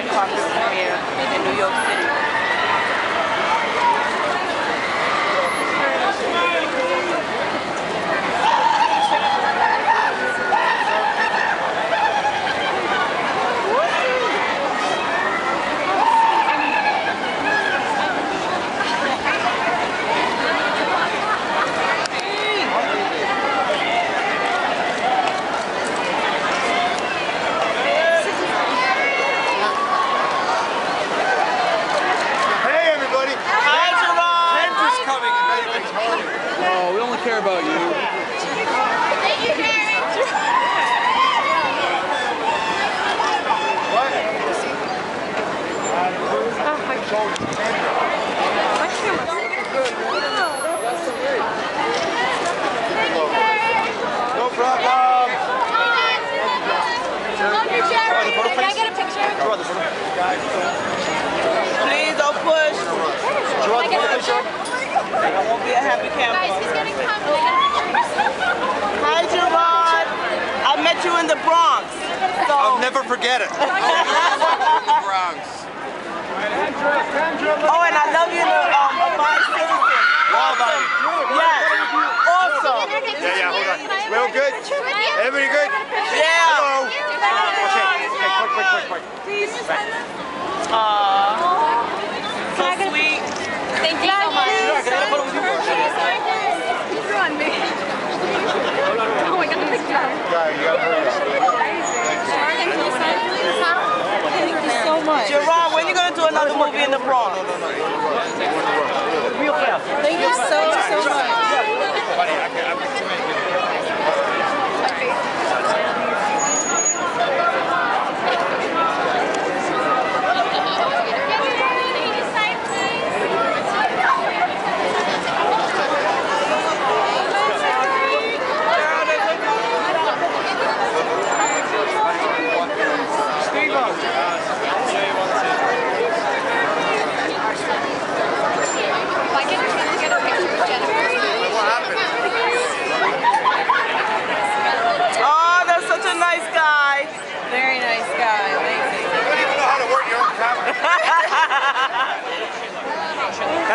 red carpet premiere in New York City. Please don't push. Can I get a picture? I won't be a happy Guys, camper. he's getting come. Can I get a picture? Hi, Gerard. I met you in the Bronx. So I'll never forget it. Bronx. Oh, and I love you in the um, Abide Citizen. Law abiding. Yes. Awesome. Yeah, yeah, hold on. We all good? Everybody good? Yeah. Hello. Okay, okay, quick, quick, quick, quick. Aww. So sweet. Thank you so much. You're welcome. You're on me. Oh, I got the picture. Yeah, you gotta hurry up. Thank you so much. Gerard, when you gonna do another movie in the Bronx? Real fast. Thank you so, so much.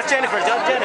Jennifer. That's Jennifer.